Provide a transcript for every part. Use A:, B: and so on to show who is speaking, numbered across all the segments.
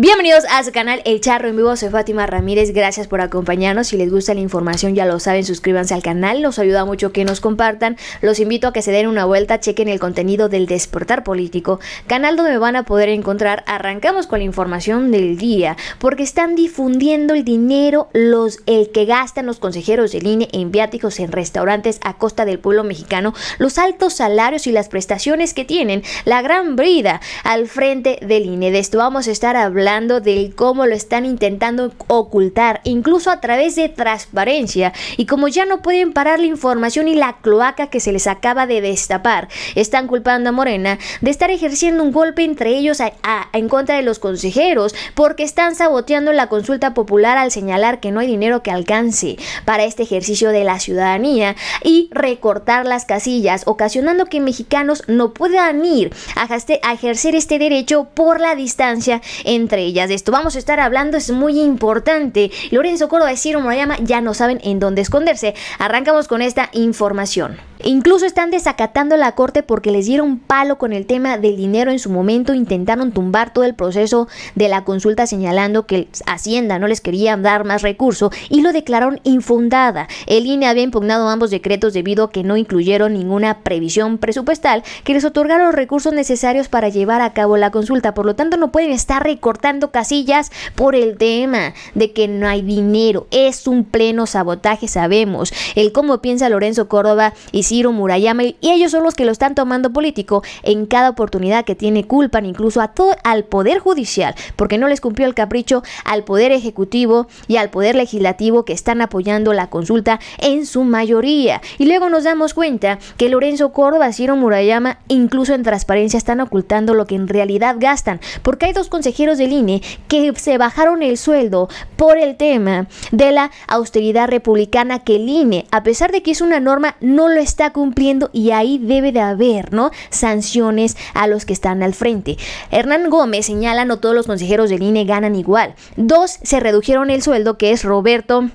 A: Bienvenidos a su canal El Charro en vivo, soy Fátima Ramírez, gracias por acompañarnos, si les gusta la información ya lo saben, suscríbanse al canal, nos ayuda mucho que nos compartan, los invito a que se den una vuelta, chequen el contenido del Despertar Político, canal donde van a poder encontrar, arrancamos con la información del día, porque están difundiendo el dinero, los el que gastan los consejeros del INE en viáticos en restaurantes a costa del pueblo mexicano, los altos salarios y las prestaciones que tienen, la gran brida al frente del INE, de esto vamos a estar hablando hablando de cómo lo están intentando ocultar, incluso a través de transparencia. Y como ya no pueden parar la información y la cloaca que se les acaba de destapar, están culpando a Morena de estar ejerciendo un golpe entre ellos en contra de los consejeros porque están saboteando la consulta popular al señalar que no hay dinero que alcance para este ejercicio de la ciudadanía y recortar las casillas, ocasionando que mexicanos no puedan ir a ejercer este derecho por la distancia entre ellas. De esto vamos a estar hablando, es muy importante. Lorenzo Córdoba y Ciro Morayama ya no saben en dónde esconderse. Arrancamos con esta información. Incluso están desacatando la corte porque les dieron palo con el tema del dinero en su momento, intentaron tumbar todo el proceso de la consulta señalando que Hacienda no les quería dar más recurso y lo declararon infundada. El INE había impugnado ambos decretos debido a que no incluyeron ninguna previsión presupuestal que les otorgara los recursos necesarios para llevar a cabo la consulta. Por lo tanto, no pueden estar recortando casillas por el tema de que no hay dinero. Es un pleno sabotaje, sabemos. El cómo piensa Lorenzo Córdoba y Ciro Murayama y ellos son los que lo están tomando político en cada oportunidad que tiene culpan incluso a todo al poder judicial porque no les cumplió el capricho al poder ejecutivo y al poder legislativo que están apoyando la consulta en su mayoría. Y luego nos damos cuenta que Lorenzo Córdoba, Ciro Murayama incluso en transparencia están ocultando lo que en realidad gastan porque hay dos consejeros del INE que se bajaron el sueldo por el tema de la austeridad republicana que el INE a pesar de que es una norma no lo está está cumpliendo y ahí debe de haber, ¿no? Sanciones a los que están al frente. Hernán Gómez señala no todos los consejeros del INE ganan igual. Dos se redujeron el sueldo, que es Roberto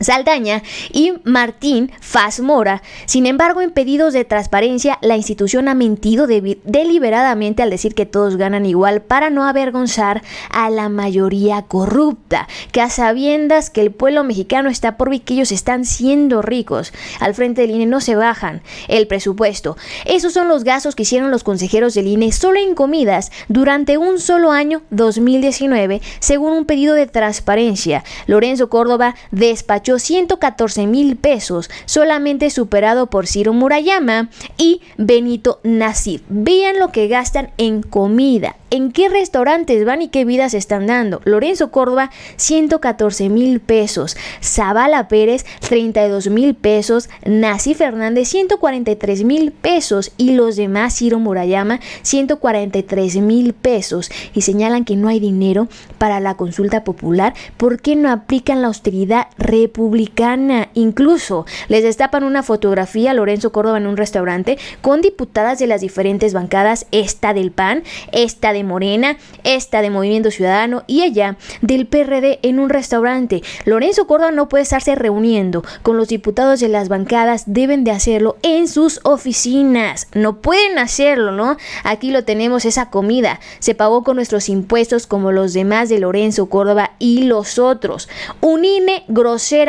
A: Saldaña y Martín Fazmora. Sin embargo, en pedidos de transparencia, la institución ha mentido deliberadamente al decir que todos ganan igual para no avergonzar a la mayoría corrupta, que a sabiendas que el pueblo mexicano está por y que ellos están siendo ricos, al frente del INE no se bajan el presupuesto. Esos son los gastos que hicieron los consejeros del INE solo en comidas durante un solo año 2019, según un pedido de transparencia. Lorenzo Córdoba despachó 114 mil pesos, solamente superado por Ciro Murayama y Benito Nasif. Vean lo que gastan en comida, en qué restaurantes van y qué vidas están dando. Lorenzo Córdoba, 114 mil pesos. Zabala Pérez, 32 mil pesos. Nasif Fernández, 143 mil pesos. Y los demás, Ciro Murayama, 143 mil pesos. Y señalan que no hay dinero para la consulta popular. ¿Por qué no aplican la austeridad republicana? republicana. Incluso les destapan una fotografía a Lorenzo Córdoba en un restaurante con diputadas de las diferentes bancadas, esta del PAN, esta de Morena, esta de Movimiento Ciudadano y ella del PRD en un restaurante. Lorenzo Córdoba no puede estarse reuniendo con los diputados de las bancadas, deben de hacerlo en sus oficinas. No pueden hacerlo, ¿no? Aquí lo tenemos, esa comida se pagó con nuestros impuestos como los demás de Lorenzo Córdoba y los otros. Un INE grosero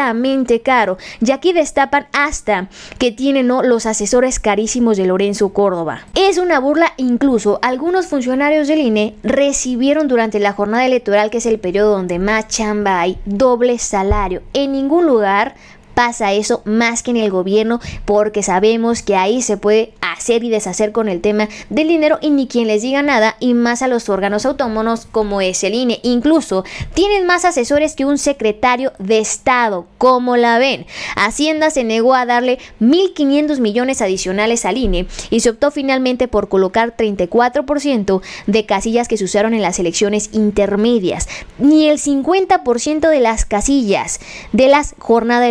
A: caro. Y aquí destapan hasta que tienen los asesores carísimos de Lorenzo Córdoba. Es una burla incluso. Algunos funcionarios INE recibieron durante la jornada electoral, que es el periodo donde más chamba hay, doble salario. En ningún lugar pasa eso más que en el gobierno porque sabemos que ahí se puede hacer y deshacer con el tema del dinero y ni quien les diga nada y más a los órganos autónomos como es el INE. Incluso tienen más asesores que un secretario de Estado, como la ven. Hacienda se negó a darle 1.500 millones adicionales al INE y se optó finalmente por colocar 34% de casillas que se usaron en las elecciones intermedias. Ni el 50% de las casillas de la jornada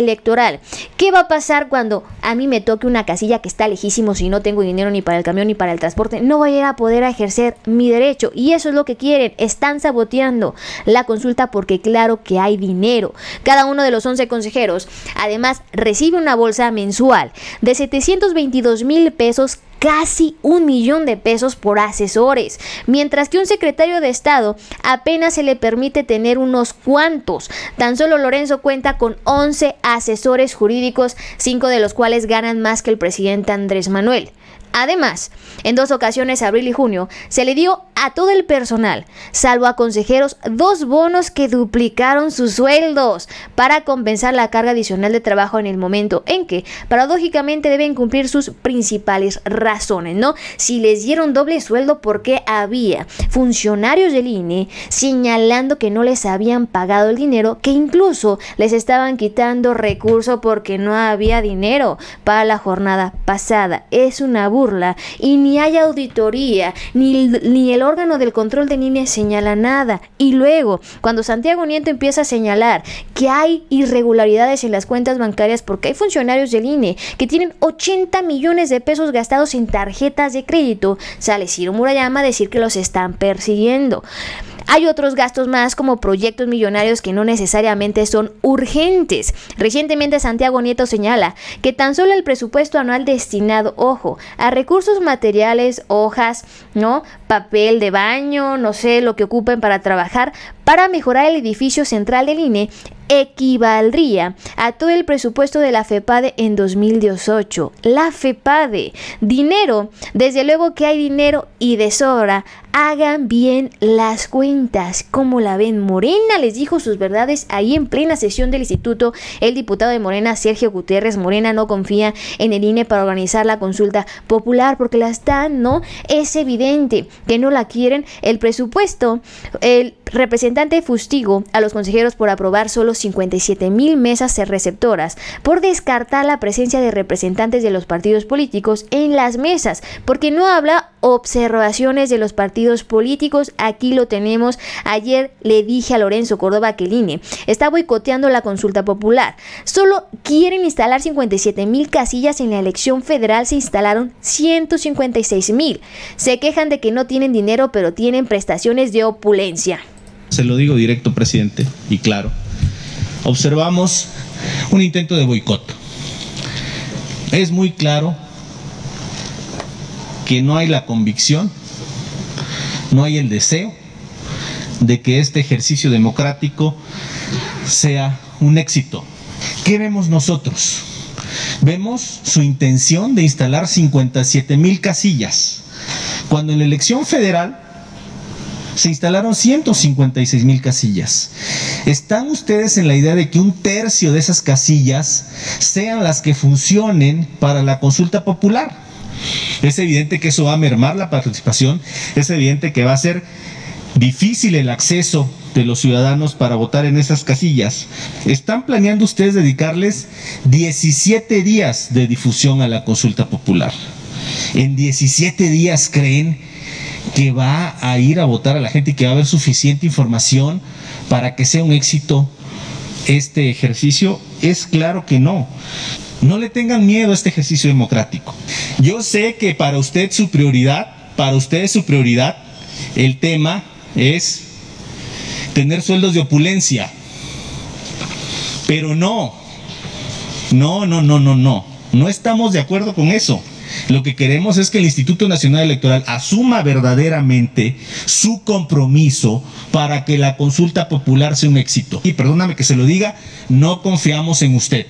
A: ¿Qué va a pasar cuando a mí me toque una casilla que está lejísimo si no tengo dinero ni para el camión ni para el transporte? No voy a poder ejercer mi derecho y eso es lo que quieren. Están saboteando la consulta porque claro que hay dinero. Cada uno de los 11 consejeros además recibe una bolsa mensual de 722 mil pesos casi un millón de pesos por asesores, mientras que un secretario de Estado apenas se le permite tener unos cuantos. Tan solo Lorenzo cuenta con 11 asesores jurídicos, cinco de los cuales ganan más que el presidente Andrés Manuel. Además, en dos ocasiones, abril y junio, se le dio a todo el personal, salvo a consejeros, dos bonos que duplicaron sus sueldos para compensar la carga adicional de trabajo en el momento en que, paradójicamente, deben cumplir sus principales razones, ¿no? Si les dieron doble sueldo porque había funcionarios del INE señalando que no les habían pagado el dinero, que incluso les estaban quitando recursos porque no había dinero para la jornada pasada. Es una burla y ni hay auditoría, ni, ni el órgano del control de INE señala nada. Y luego, cuando Santiago Nieto empieza a señalar que hay irregularidades en las cuentas bancarias porque hay funcionarios del INE que tienen 80 millones de pesos gastados en tarjetas de crédito, sale Ciro Murayama a decir que los están persiguiendo. Hay otros gastos más como proyectos millonarios que no necesariamente son urgentes. Recientemente Santiago Nieto señala que tan solo el presupuesto anual destinado, ojo, a recursos materiales, hojas, ¿no? Papel de baño, no sé, lo que ocupen para trabajar, para mejorar el edificio central del INE equivaldría a todo el presupuesto de la FEPADE en 2018. La FEPADE, dinero, desde luego que hay dinero y de. Hagan bien las cuentas. Como la ven, Morena les dijo sus verdades ahí en plena sesión del instituto. El diputado de Morena, Sergio Gutiérrez Morena, no confía en el INE para organizar la consulta popular porque la están, ¿no? Es evidente que no la quieren. El presupuesto, el representante fustigo a los consejeros por aprobar solo 57 mil mesas receptoras, por descartar la presencia de representantes de los partidos políticos en las mesas, porque no habla observaciones de los partidos políticos. Aquí lo tenemos. Ayer le dije a Lorenzo Córdoba que el INE está boicoteando la consulta popular. Solo quieren instalar 57 mil casillas en la elección federal. Se instalaron 156 mil. Se quejan de que no tienen dinero, pero tienen prestaciones de opulencia.
B: Se lo digo directo, presidente, y claro. Observamos un intento de boicot. Es muy claro que no hay la convicción, no hay el deseo de que este ejercicio democrático sea un éxito. ¿Qué vemos nosotros? Vemos su intención de instalar 57 mil casillas, cuando en la elección federal se instalaron 156 mil casillas. ¿Están ustedes en la idea de que un tercio de esas casillas sean las que funcionen para la consulta popular? Es evidente que eso va a mermar la participación, es evidente que va a ser difícil el acceso de los ciudadanos para votar en esas casillas. ¿Están planeando ustedes dedicarles 17 días de difusión a la consulta popular? ¿En 17 días creen que va a ir a votar a la gente y que va a haber suficiente información para que sea un éxito este ejercicio? Es claro que no. No le tengan miedo a este ejercicio democrático. Yo sé que para usted su prioridad, para usted su prioridad, el tema es tener sueldos de opulencia. Pero no, no, no, no, no, no. No estamos de acuerdo con eso. Lo que queremos es que el Instituto Nacional Electoral asuma verdaderamente su compromiso para que la consulta popular sea un éxito. Y perdóname que se lo diga, no confiamos en usted.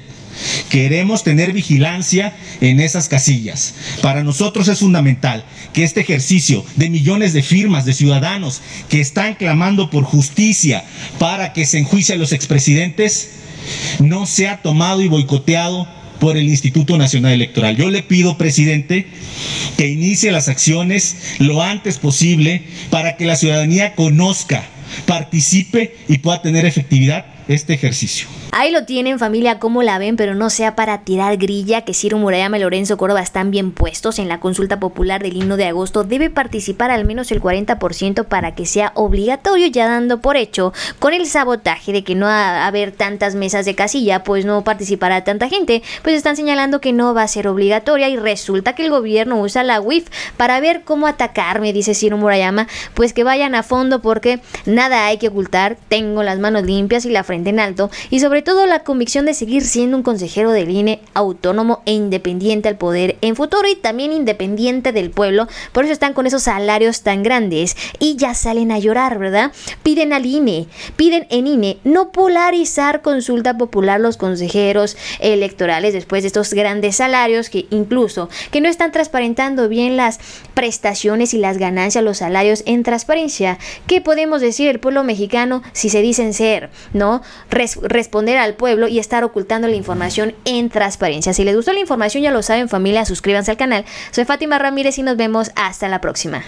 B: Queremos tener vigilancia en esas casillas. Para nosotros es fundamental que este ejercicio de millones de firmas de ciudadanos que están clamando por justicia para que se enjuicie a los expresidentes no sea tomado y boicoteado por el Instituto Nacional Electoral. Yo le pido, presidente, que inicie las acciones lo antes posible para que la ciudadanía conozca, participe y pueda tener efectividad este ejercicio.
A: Ahí lo tienen familia, como la ven, pero no sea para tirar grilla que Ciro Murayama y Lorenzo Córdoba están bien puestos en la consulta popular del himno de agosto. Debe participar al menos el 40% para que sea obligatorio, ya dando por hecho con el sabotaje de que no va a haber tantas mesas de casilla, pues no participará tanta gente, pues están señalando que no va a ser obligatoria y resulta que el gobierno usa la WIF para ver cómo atacarme, dice Ciro Murayama, pues que vayan a fondo porque nada hay que ocultar, tengo las manos limpias y la frente en alto y sobre todo la convicción de seguir siendo un consejero del INE autónomo e independiente al poder en futuro y también independiente del pueblo. Por eso están con esos salarios tan grandes y ya salen a llorar, ¿verdad? Piden al INE, piden en INE no polarizar consulta popular los consejeros electorales después de estos grandes salarios que incluso que no están transparentando bien las prestaciones y las ganancias, los salarios en transparencia. ¿Qué podemos decir el pueblo mexicano si se dicen ser, ¿no? responder al pueblo y estar ocultando la información en transparencia. Si les gustó la información, ya lo saben, familia, suscríbanse al canal. Soy Fátima Ramírez y nos vemos hasta la próxima.